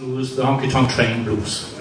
Lewis, the Honky Tonk Train Blues.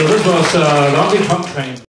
So this was uh, Lonely Pump Train.